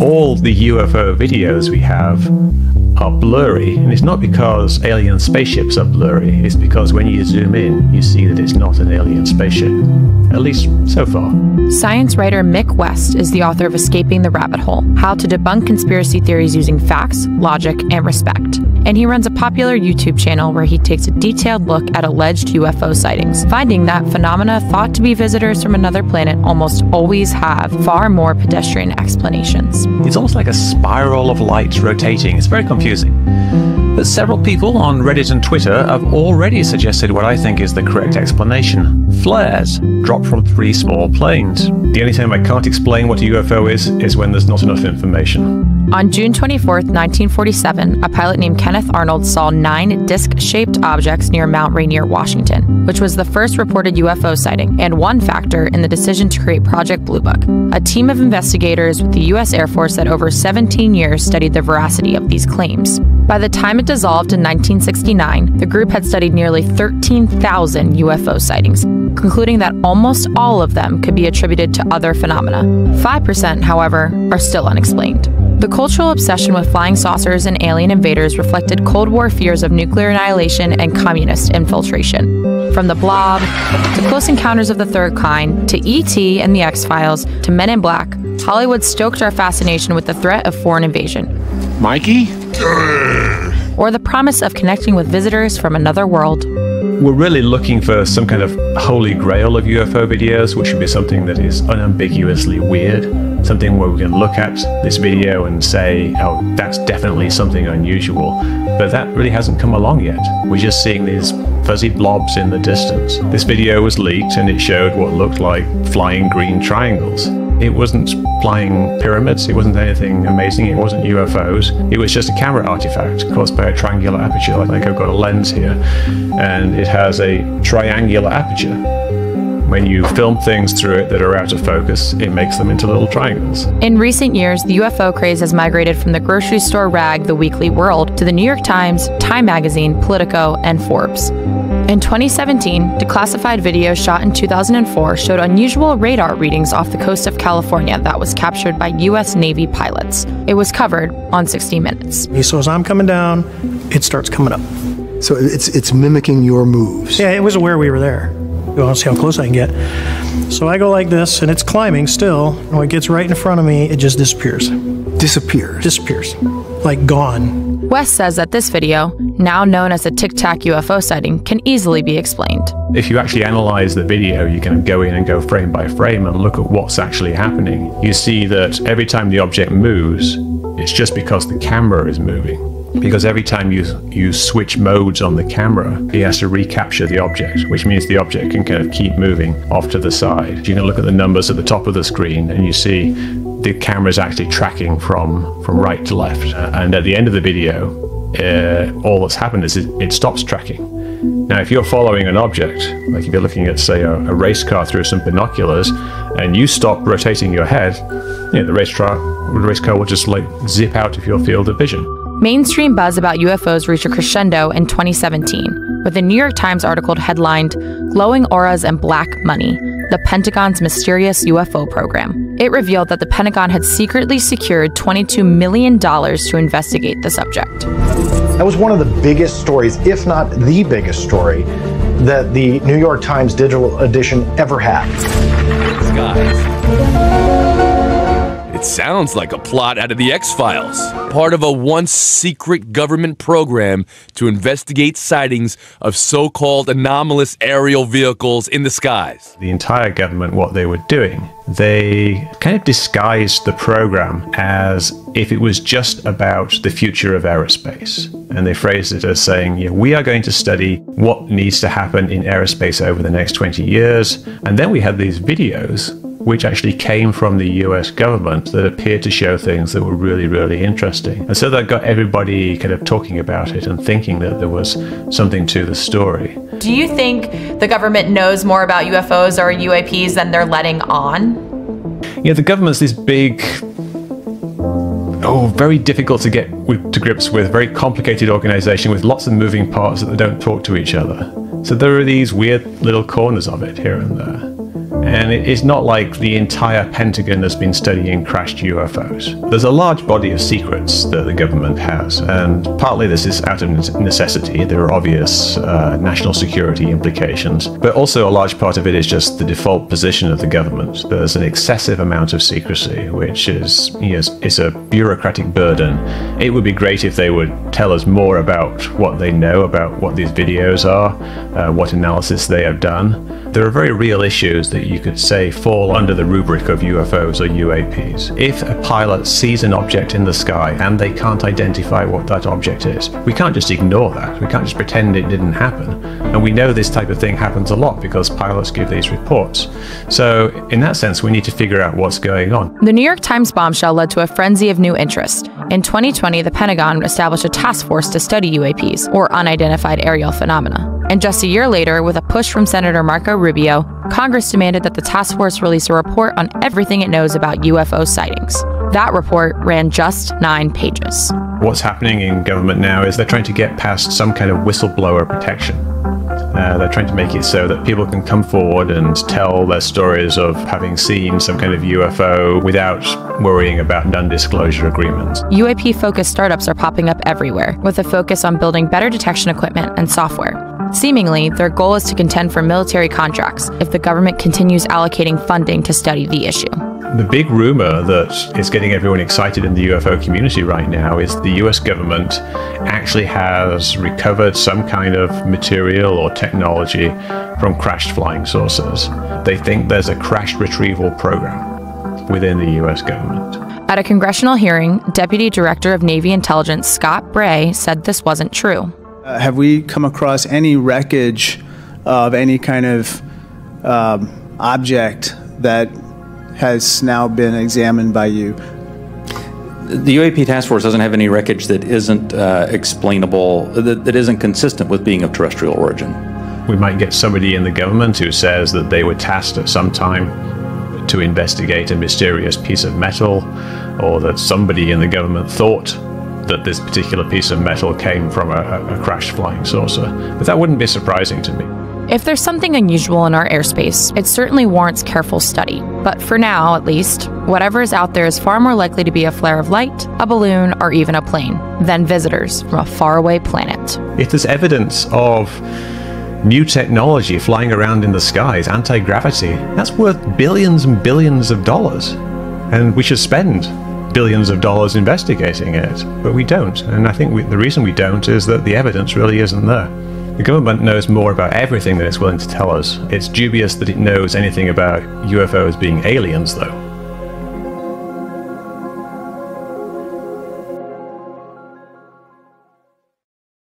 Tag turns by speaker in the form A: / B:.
A: all the UFO videos we have are blurry, and it's not because alien spaceships are blurry, it's because when you zoom in, you see that it's not an alien spaceship. At least so far.
B: Science writer Mick West is the author of Escaping the Rabbit Hole How to Debunk Conspiracy Theories Using Facts, Logic, and Respect. And he runs a popular YouTube channel where he takes a detailed look at alleged UFO sightings, finding that phenomena thought to be visitors from another planet almost always have far more pedestrian explanations.
A: It's almost like a spiral of light rotating. It's very confusing. But several people on Reddit and Twitter have already suggested what I think is the correct explanation flares drop from three small planes. The only time I can't explain what a UFO is is when there's not enough information.
B: On June 24, 1947, a pilot named Kenneth Arnold saw nine disc shaped objects near Mount Rainier, Washington, which was the first reported UFO sighting and one factor in the decision to create Project Blue Book, a team of investigators with the U.S. Air Force that over 17 years studied the veracity of these claims. By the time it dissolved in 1969, the group had studied nearly 13,000 UFO sightings, concluding that almost all of them could be attributed to other phenomena. 5%, however, are still unexplained. The cultural obsession with flying saucers and alien invaders reflected Cold War fears of nuclear annihilation and communist infiltration. From The Blob to Close Encounters of the Third Kind to E.T. and The X Files to Men in Black, Hollywood stoked our fascination with the threat of foreign invasion.
C: Mikey?
B: Or the promise of connecting with visitors from another world.
A: We're really looking for some kind of holy grail of UFO videos, which should be something that is unambiguously weird. Something where we can look at this video and say, oh, that's definitely something unusual. But that really hasn't come along yet. We're just seeing these fuzzy blobs in the distance. This video was leaked and it showed what looked like flying green triangles. It wasn't flying pyramids, it wasn't anything amazing, it wasn't UFOs. It was just a camera artifact caused by a triangular aperture. I think I've got a lens here, and it has a triangular aperture. When you film things through it that are out of focus, it makes them into little triangles.
B: In recent years, the UFO craze has migrated from the grocery store rag The Weekly World to the New York Times, Time Magazine, Politico, and Forbes. In 2017, declassified video shot in 2004 showed unusual radar readings off the coast of California that was captured by U.S. Navy pilots. It was covered on 60 Minutes.
D: So as I'm coming down, it starts coming up.
E: So it's it's mimicking your moves.
D: Yeah, it was aware we were there. You want to see how close I can get. So I go like this, and it's climbing still. And when it gets right in front of me, it just disappears.
E: Disappears.
D: Disappears. Like gone.
B: West says that this video, now known as a Tic Tac UFO sighting, can easily be explained.
A: If you actually analyze the video, you can go in and go frame by frame and look at what's actually happening. You see that every time the object moves, it's just because the camera is moving. Because every time you you switch modes on the camera, he has to recapture the object, which means the object can kind of keep moving off to the side. You can look at the numbers at the top of the screen and you see the camera is actually tracking from from right to left. Uh, and at the end of the video, uh, all that's happened is it, it stops tracking. Now, if you're following an object, like if you're looking at, say, a, a race car through some binoculars, and you stop rotating your head, you know, the race, car, race car will just like zip out of your field of vision.
B: Mainstream buzz about UFOs reached a crescendo in 2017, with a New York Times article headlined Glowing Auras and Black Money The Pentagon's Mysterious UFO Program. It revealed that the Pentagon had secretly secured $22 million to investigate the subject.
F: That was one of the biggest stories, if not the biggest story, that the New York Times digital edition ever had.
G: It sounds like a plot out of the X Files, part of a once secret government program to investigate sightings of so called anomalous aerial vehicles in the skies.
A: The entire government, what they were doing, they kind of disguised the program as if it was just about the future of aerospace. And they phrased it as saying, yeah, we are going to study what needs to happen in aerospace over the next 20 years. And then we had these videos which actually came from the US government that appeared to show things that were really, really interesting. And so that got everybody kind of talking about it and thinking that there was something to the story.
B: Do you think the government knows more about UFOs or UAPs than they're letting on?
A: Yeah, the government's this big, oh, very difficult to get with, to grips with, very complicated organization with lots of moving parts that they don't talk to each other. So there are these weird little corners of it here and there. And it's not like the entire Pentagon has been studying crashed UFOs. There's a large body of secrets that the government has, and partly this is out of necessity. There are obvious uh, national security implications, but also a large part of it is just the default position of the government. There's an excessive amount of secrecy, which is, know, is a bureaucratic burden. It would be great if they would tell us more about what they know about what these videos are, uh, what analysis they have done. There are very real issues that you could say fall under the rubric of UFOs or UAPs. If a pilot sees an object in the sky and they can't identify what that object is, we can't just ignore that. We can't just pretend it didn't happen. And we know this type of thing happens a lot because pilots give these reports. So, in that sense, we need to figure out what's going on.
B: The New York Times bombshell led to a frenzy of new interest. In 2020, the Pentagon established a task force to study UAPs, or unidentified aerial phenomena. And just a year later, with a push from Senator Marco Rubio, Congress demanded that the task force release a report on everything it knows about UFO sightings. That report ran just nine pages.
A: What's happening in government now is they're trying to get past some kind of whistleblower protection. Uh, they're trying to make it so that people can come forward and tell their stories of having seen some kind of UFO without worrying about non disclosure agreements.
B: UAP focused startups are popping up everywhere, with a focus on building better detection equipment and software. Seemingly, their goal is to contend for military contracts if the government continues allocating funding to study the issue.
A: The big rumor that is getting everyone excited in the UFO community right now is the US government actually has recovered some kind of material or technology from crashed flying saucers. They think there's a crash retrieval program within the US government.
B: At a congressional hearing, Deputy Director of Navy Intelligence Scott Bray said this wasn't true.
C: Uh, have we come across any wreckage of any kind of um, object that has now been examined by you?
H: The UAP task force doesn't have any wreckage that isn't uh, explainable, that, that isn't consistent with being of terrestrial origin.
A: We might get somebody in the government who says that they were tasked at some time to investigate a mysterious piece of metal, or that somebody in the government thought that this particular piece of metal came from a, a crashed flying saucer. But that wouldn't be surprising to me.
B: If there's something unusual in our airspace, it certainly warrants careful study. But for now, at least, whatever is out there is far more likely to be a flare of light, a balloon, or even a plane than visitors from a faraway planet.
A: If there's evidence of new technology flying around in the skies, anti gravity, that's worth billions and billions of dollars. And we should spend billions of dollars investigating it, but we don't. And I think we, the reason we don't is that the evidence really isn't there. The government knows more about everything than it's willing to tell us. It's dubious that it knows anything about UFOs being aliens, though.